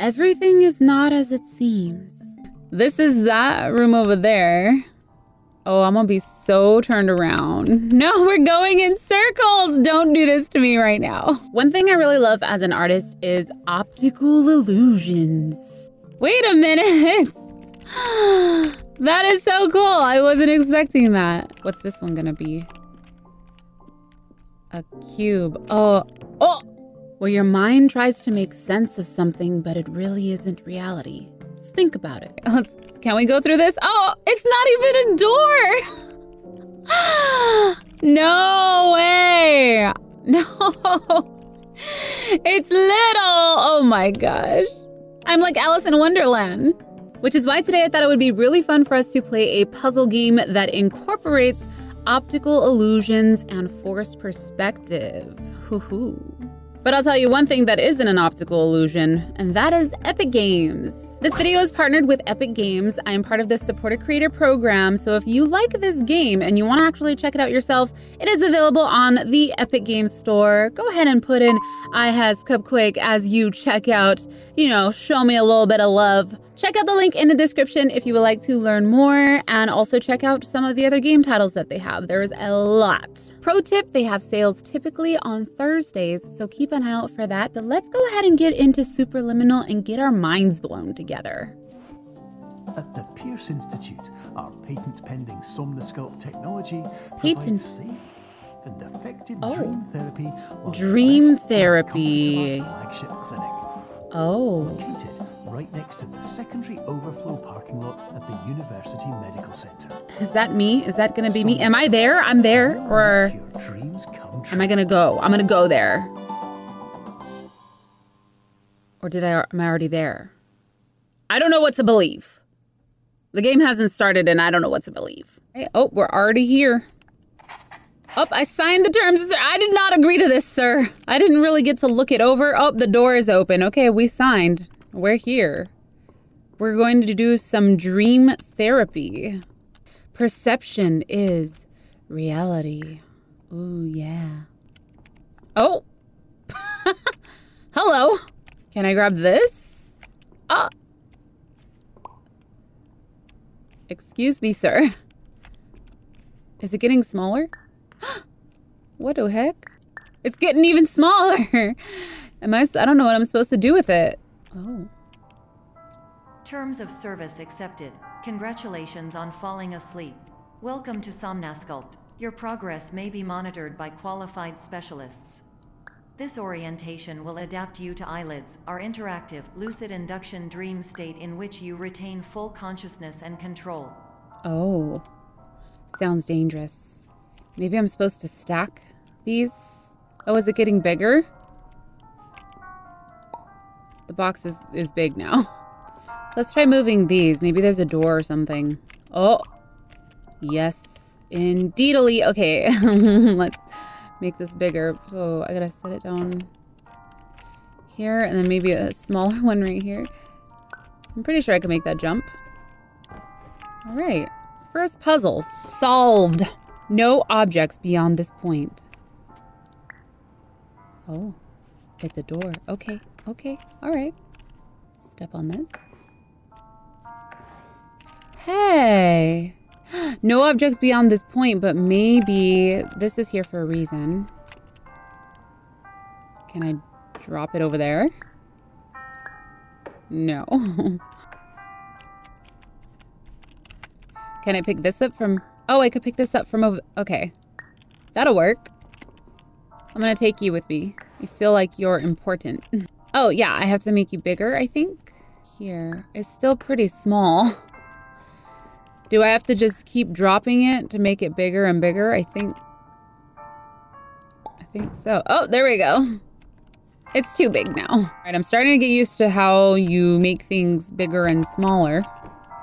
Everything is not as it seems. This is that room over there. Oh, I'm gonna be so turned around. No, we're going in circles. Don't do this to me right now. One thing I really love as an artist is optical illusions. Wait a minute. that is so cool. I wasn't expecting that. What's this one gonna be? A cube. Oh, oh! Where your mind tries to make sense of something, but it really isn't reality. Just think about it. Can we go through this? Oh, it's not even a door! no way! No! It's little! Oh my gosh. I'm like Alice in Wonderland. Which is why today I thought it would be really fun for us to play a puzzle game that incorporates optical illusions and forced perspective. Hoo-hoo. But I'll tell you one thing that isn't an optical illusion, and that is Epic Games. This video is partnered with Epic Games. I am part of the Support a Creator program, so if you like this game and you want to actually check it out yourself, it is available on the Epic Games Store. Go ahead and put in I has Cupquake as you check out, you know, show me a little bit of love. Check out the link in the description if you would like to learn more, and also check out some of the other game titles that they have. There's a lot. Pro tip, they have sales typically on Thursdays, so keep an eye out for that. But let's go ahead and get into Superliminal and get our minds blown together. At the Pierce Institute, our patent-pending Somnasculpt technology Patent. provides safe and effective Oh. dream therapy. Dream the therapy. comfort our flagship clinic. Oh, right next to the secondary overflow parking lot at the University Medical Centre. is that me? Is that gonna be me? Am I there? I'm there, or your dreams come true. am I gonna go? I'm gonna go there. Or did I? Am I already there? I don't know what to believe. The game hasn't started, and I don't know what to believe. Hey, oh, we're already here. Oh, I signed the terms. Sir. I did not agree to this, sir. I didn't really get to look it over. Oh, the door is open. Okay, we signed. We're here. We're going to do some dream therapy. Perception is reality. Ooh, yeah. Oh. Hello. Can I grab this? Ah. Excuse me, sir. Is it getting smaller? what the heck? It's getting even smaller. Am I? I don't know what I'm supposed to do with it. Oh. Terms of service accepted. Congratulations on falling asleep. Welcome to Somnasculpt. Your progress may be monitored by qualified specialists. This orientation will adapt you to eyelids, our interactive, lucid induction dream state in which you retain full consciousness and control. Oh. Sounds dangerous. Maybe I'm supposed to stack these? Oh, is it getting bigger? The box is, is big now. Let's try moving these. Maybe there's a door or something. Oh. Yes. Indeedly. Okay. Let's make this bigger. So I gotta set it down here and then maybe a smaller one right here. I'm pretty sure I can make that jump. All right. First puzzle solved. No objects beyond this point. Oh, it's a door. Okay, okay, all right. Step on this. Hey. No objects beyond this point, but maybe this is here for a reason. Can I drop it over there? No. Can I pick this up from... Oh, I could pick this up from over... Okay. That'll work. I'm gonna take you with me. You feel like you're important. oh, yeah, I have to make you bigger, I think. Here. It's still pretty small. Do I have to just keep dropping it to make it bigger and bigger? I think... I think so. Oh, there we go. It's too big now. All right, I'm starting to get used to how you make things bigger and smaller.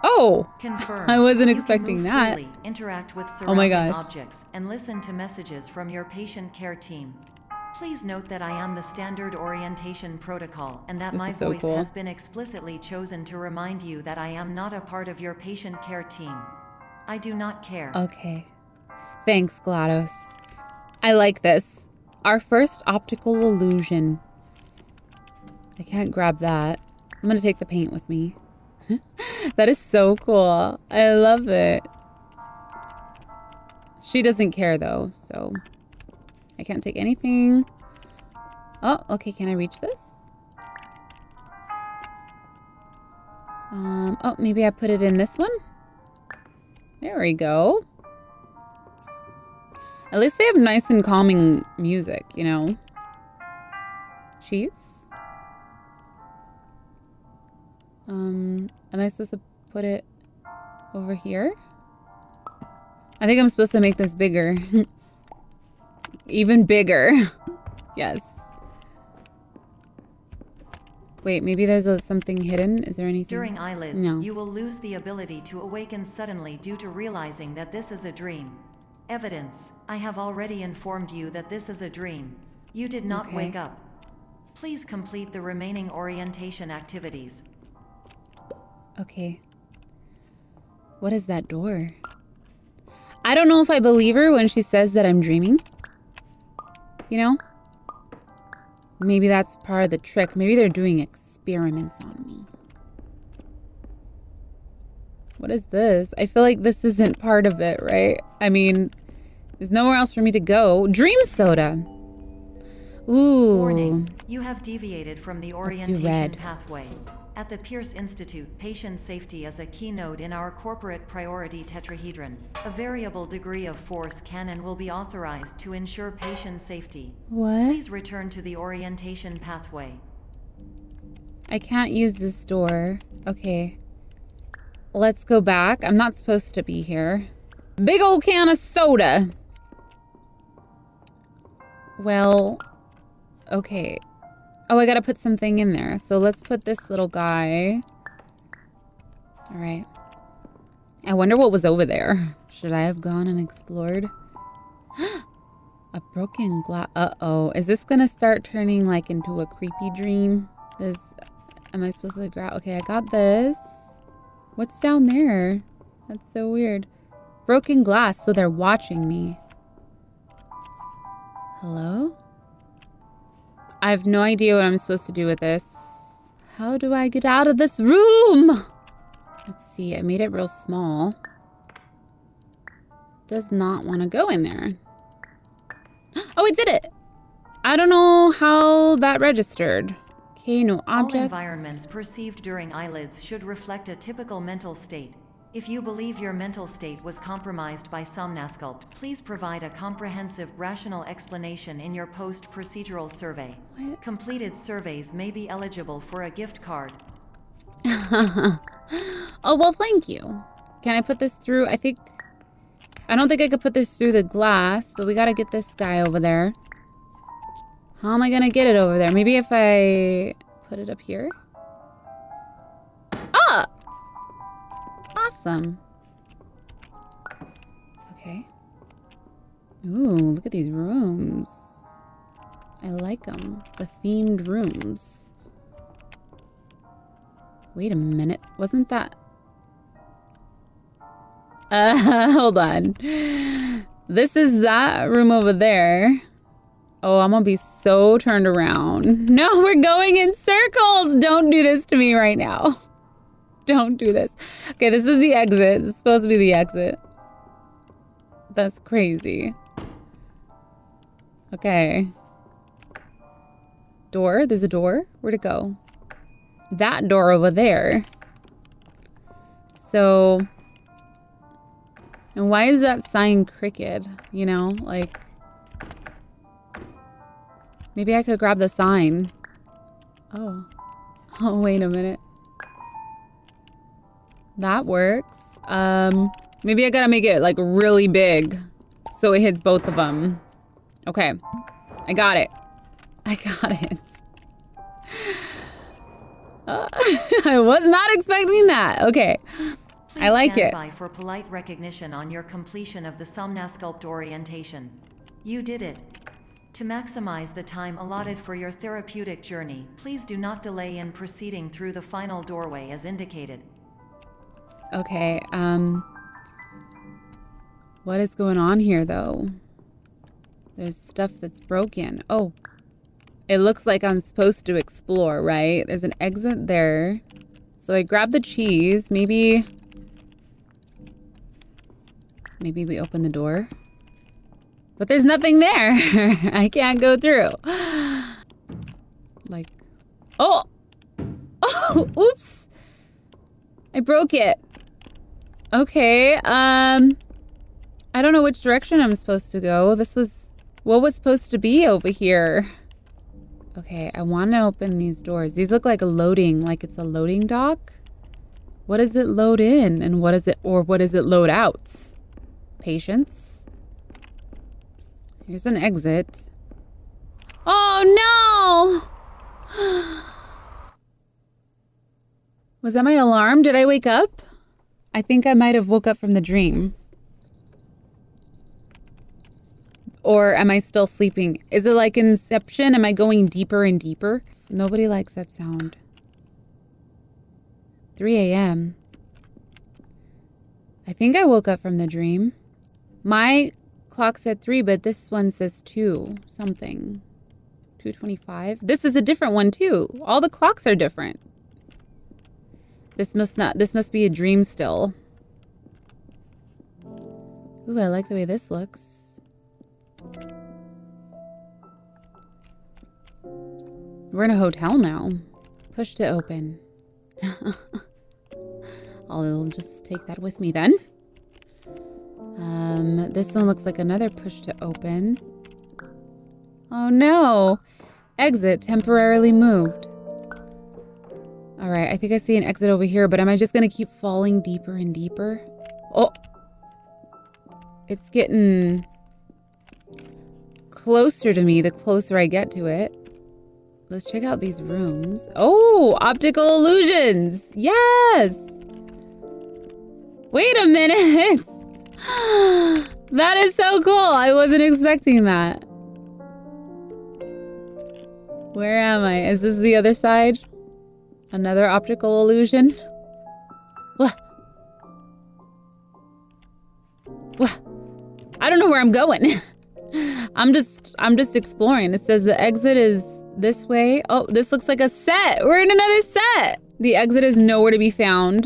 Oh! Confirm. I wasn't You expecting that. freely, interact with Oh my gosh. objects, and listen to messages from your patient care team. Please note that I am the standard orientation protocol and that This my so voice cool. has been explicitly chosen to remind you that I am not a part of your patient care team. I do not care. Okay. Thanks, GLaDOS. I like this. Our first optical illusion. I can't grab that. I'm gonna take the paint with me. that is so cool. I love it. She doesn't care though, so I can't take anything. Oh, okay, can I reach this? Um, oh, maybe I put it in this one? There we go. At least they have nice and calming music, you know? Cheese? Um, am I supposed to put it over here? I think I'm supposed to make this bigger. Even bigger. yes. Wait, maybe there's a, something hidden? Is there anything? During eyelids, no. you will lose the ability to awaken suddenly due to realizing that this is a dream. Evidence. I have already informed you that this is a dream. You did not Okay. wake up. Please complete the remaining orientation activities. Okay. What is that door? I don't know if I believe her when she says that I'm dreaming. You know? Maybe that's part of the trick. Maybe they're doing experiments on me. What is this? I feel like this isn't part of it, right? I mean, there's nowhere else for me to go. Dream soda. Ooh. Warning. You have deviated from the orientation red. pathway. At the Pierce Institute, patient safety is a keynote in our corporate priority tetrahedron. A variable degree of force can and will be authorized to ensure patient safety. What? Please return to the orientation pathway. I can't use this door. Okay. Let's go back. I'm not supposed to be here. Big old can of soda. Well, okay. Oh, I gotta put something in there. So let's put this little guy. All right. I wonder what was over there. Should I have gone and explored? a broken glass. Uh-oh. Is this gonna start turning like into a creepy dream? This Am I supposed to grab? Okay, I got this. What's down there? That's so weird. Broken glass, so they're watching me. Hello? I have no idea what I'm supposed to do with this. How do I get out of this room? Let's see, I made it real small. Does not want to go in there. Oh, it did it! I don't know how that registered. Okay, no All environments perceived during eyelids should reflect a typical mental state. If you believe your mental state was compromised by Somnasculpt, please provide a comprehensive, rational explanation in your post-procedural survey. What? Completed surveys may be eligible for a gift card. oh, well, thank you. Can I put this through? I think... I don't think I could put this through the glass, but we gotta get this guy over there. How am I gonna get it over there? Maybe if I put it up here? Awesome. Okay. Ooh, look at these rooms. I like them. The themed rooms. Wait a minute. Wasn't that... Uh, hold on. This is that room over there. Oh, I'm gonna be so turned around. No, we're going in circles. Don't do this to me right now. Don't do this. Okay, this is the exit. It's supposed to be the exit. That's crazy. Okay. Door? There's a door? Where'd it go? That door over there. So... And why is that sign crooked? You know, like... Maybe I could grab the sign. Oh. Oh, wait a minute. That works. Um, maybe I gotta make it, like, really big. So it hits both of them. Okay. I got it. I got it. Uh, I was not expecting that. Okay. Please I like stand it. by for polite recognition on your completion of the Somnasculpt orientation. You did it. To maximize the time allotted for your therapeutic journey, please do not delay in proceeding through the final doorway as indicated. Okay, um... What is going on here, though? There's stuff that's broken. Oh. It looks like I'm supposed to explore, right? There's an exit there. So I grab the cheese. Maybe... Maybe we open the door. But there's nothing there. I can't go through. Like... Oh! Oh! Oops! I broke it. Okay, um... I don't know which direction I'm supposed to go. This was... What was supposed to be over here? Okay, I want to open these doors. These look like a loading, like it's a loading dock. What does it load in and what is it, or what does it load out? Patience. Here's an exit. Oh no! Was that my alarm? Did I wake up? I think I might have woke up from the dream. Or am I still sleeping? Is it like Inception? Am I going deeper and deeper? Nobody likes that sound. 3 a.m. I think I woke up from the dream. My clock said 3, but this one says 2 something. 225. This is a different one too. All the clocks are different. This must not this must be a dream still. Ooh, I like the way this looks. We're in a hotel now. Push to open. I'll just take that with me then. Um, this one looks like another push to open. Oh no! Exit temporarily moved. Alright, I think I see an exit over here, but am I just gonna keep falling deeper and deeper? Oh! It's getting closer to me the closer I get to it. Let's check out these rooms. Oh, optical illusions. Yes. Wait a minute. that is so cool. I wasn't expecting that. Where am I? Is this the other side? Another optical illusion? What? What? I don't know where I'm going. I'm just I'm just exploring. It says the exit is this way. Oh, this looks like a set. We're in another set. The exit is nowhere to be found.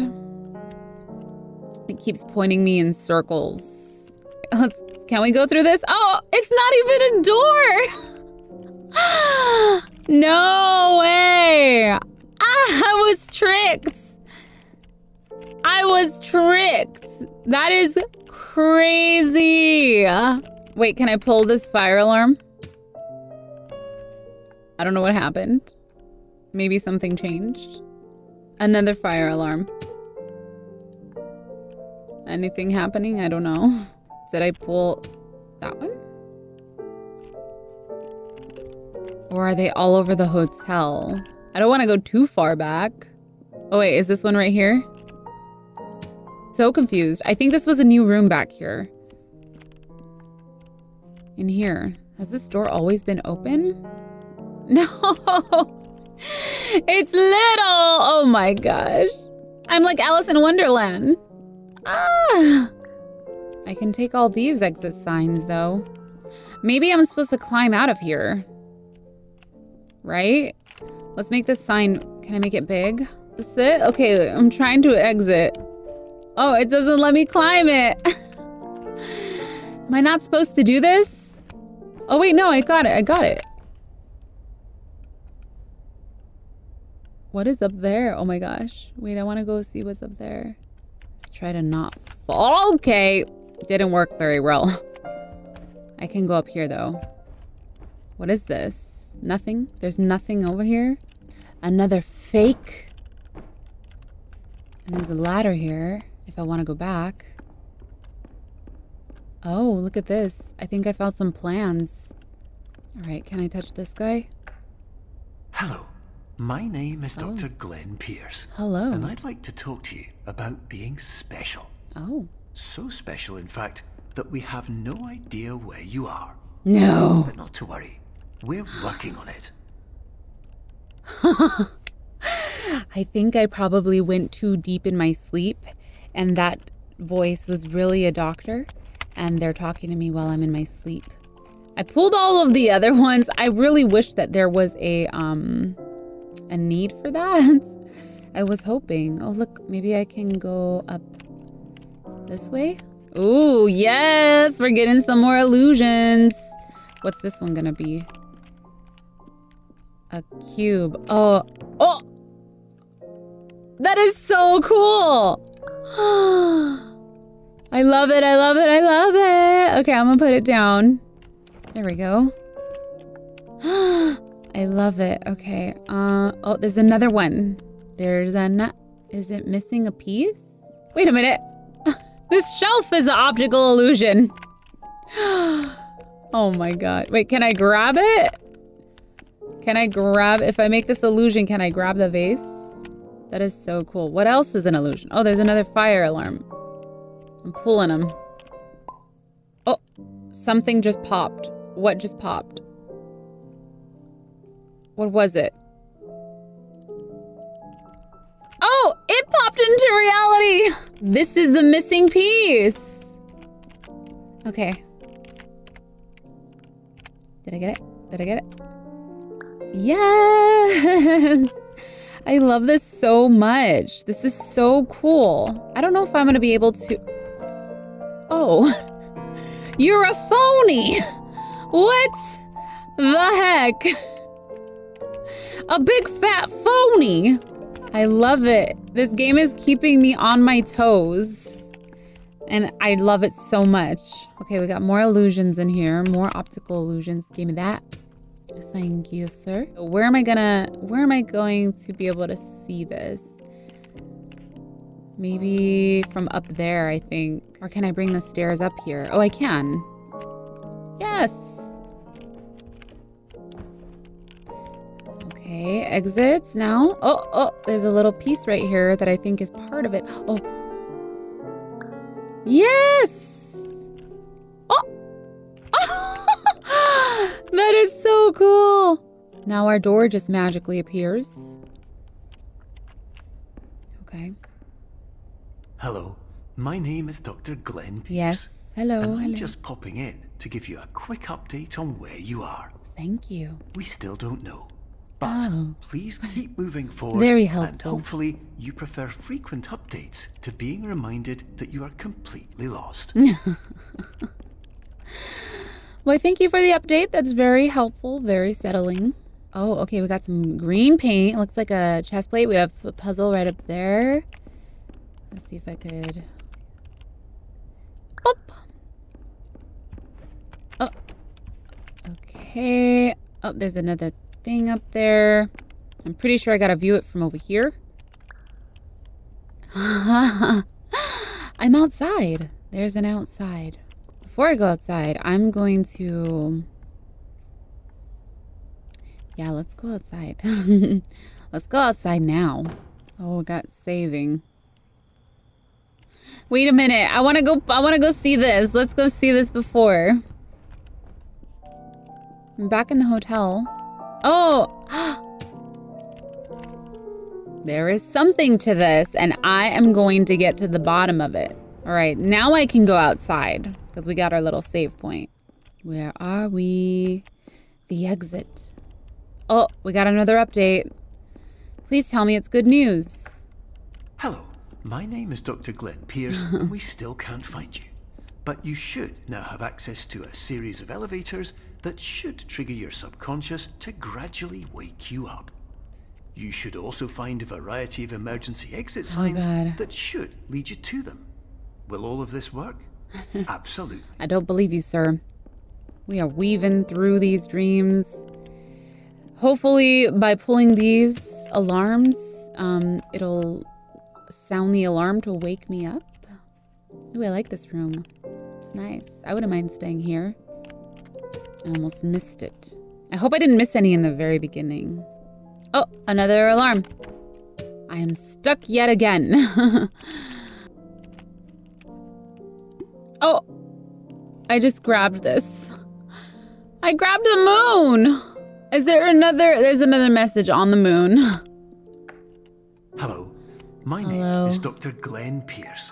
It keeps pointing me in circles. Can we go through this? Oh, it's not even a door. no way. I was tricked. I was tricked. That is crazy. Wait, can I pull this fire alarm? I don't know what happened. Maybe something changed. Another fire alarm. Anything happening? I don't know. Did I pull that one? Or are they all over the hotel? I don't want to go too far back. Oh wait, is this one right here? So confused. I think this was a new room back here in here. Has this door always been open? No! It's little! Oh my gosh. I'm like Alice in Wonderland. Ah! I can take all these exit signs though. Maybe I'm supposed to climb out of here. Right? Let's make this sign. Can I make it big? Is it? Okay, I'm trying to exit. Oh, it doesn't let me climb it. Am I not supposed to do this? Oh, wait, no, I got it. I got it. What is up there? Oh my gosh. Wait, I want to go see what's up there. Let's try to not fall. Okay. Didn't work very well. I can go up here though. What is this? Nothing? There's nothing over here? Another fake? And there's a ladder here if I want to go back. Oh, look at this. I think I found some plans. All right, can I touch this guy? Hello. My name is Oh. Dr. Glenn Pierce. Hello. And I'd like to talk to you about being special. Oh. So special, in fact, that we have no idea where you are. No. But not to worry. We're working on it. I think I probably went too deep in my sleep, and that voice was really a doctor, and they're talking to me while I'm in my sleep. I pulled all of the other ones. I really wish that there was a um a need for that. I was hoping. Oh, look, maybe I can go up this way. Ooh, yes, we're getting some more illusions. What's this one gonna be? A cube. Oh, oh! That is so cool! I love it, I love it, I love it! Okay, I'm gonna put it down. There we go. I love it. Okay, uh, oh, there's another one. There's a nut. Is it missing a piece? Wait a minute. this shelf is an optical illusion. oh my god. Wait, can I grab it? Can I grab, if I make this illusion, can I grab the vase? That is so cool. What else is an illusion? Oh, there's another fire alarm. I'm pulling them. Oh, something just popped. What just popped? What was it? Oh, it popped into reality. This is the missing piece. Okay. Did I get it? Did I get it? Yes. I love this so much. This is so cool. I don't know if I'm going to be able to... Oh. You're a phony. What the heck? A big fat phony. I love it. This game is keeping me on my toes. And I love it so much. Okay, we got more illusions in here. More optical illusions. Give me that. Thank you, sir. Where am I gonna... Where am I going to be able to see this? Maybe from up there, I think. Or can I bring the stairs up here? Oh, I can. Yes. Okay, exits now. Oh, oh, there's a little piece right here that I think is part of it. Oh. Yes! Oh! oh. that is so cool! Now our door just magically appears. Okay. Hello, my name is Dr. Glenn Pierce. Yes, hello, and I'm hello. just popping in to give you a quick update on where you are. Thank you. We still don't know. But Oh. please keep moving forward. Very helpful. And hopefully you prefer frequent updates to being reminded that you are completely lost. Well, thank you for the update. That's very helpful, very settling. Oh, okay, we got some green paint. Looks like a chest plate. We have a puzzle right up there. Let's see if I could. Boop. Oh. Okay. Oh, there's another thing up there. I'm pretty sure I gotta view it from over here. I'm outside. There's an outside. Before I go outside, I'm going to. Yeah, let's go outside. let's go outside now. Oh, got saving. Wait a minute. I want to go. I want to go see this. Let's go see this before. I'm back in the hotel. Oh. There is something to this, and I am going to get to the bottom of it. All right, now I can go outside because we got our little save point. Where are we? The exit. Oh, we got another update. Please tell me it's good news. Hello, my name is Dr. Glenn Pierce, and we still can't find you. But you should now have access to a series of elevators that should trigger your subconscious to gradually wake you up. You should also find a variety of emergency exit oh, signs God. that should lead you to them. Will all of this work? Absolutely. I don't believe you, sir. We are weaving through these dreams. Hopefully, by pulling these alarms, um, it'll sound the alarm to wake me up. Ooh, I like this room. It's nice. I wouldn't mind staying here. I almost missed it. I hope I didn't miss any in the very beginning. Oh, another alarm. I am stuck yet again. oh, I just grabbed this. I grabbed the moon. Is there another? There's another message on the moon. Hello, my Hello. name is Dr. Glenn Pierce.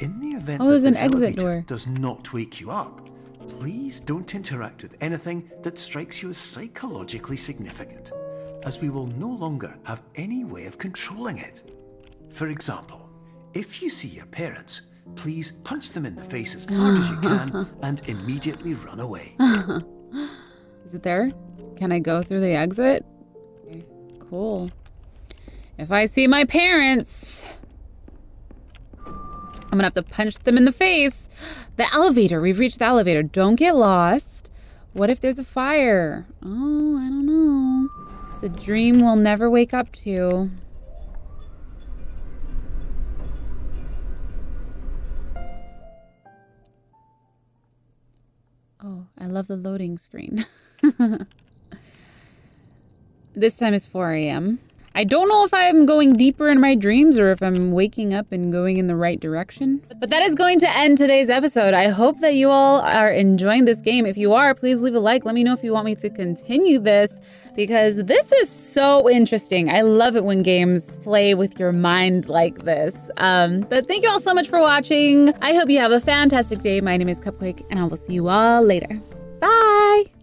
In the event Oh, that an exit door. does not wake you up, please don't interact with anything that strikes you as psychologically significant, as we will no longer have any way of controlling it. For example, if you see your parents, please punch them in the face as hard as you can and immediately run away. Is it there? Can I go through the exit? Okay, cool. If I see my parents, I'm gonna have to punch them in the face. The elevator. We've reached the elevator. Don't get lost. What if there's a fire? Oh, I don't know. It's a dream we'll never wake up to. I love the loading screen. this time is 4 a.m. I don't know if I'm going deeper in my dreams or if I'm waking up and going in the right direction. But that is going to end today's episode. I hope that you all are enjoying this game. If you are, please leave a like. Let me know if you want me to continue this because this is so interesting. I love it when games play with your mind like this. Um, but thank you all so much for watching. I hope you have a fantastic day. My name is Cupquake, and I will see you all later. Bye.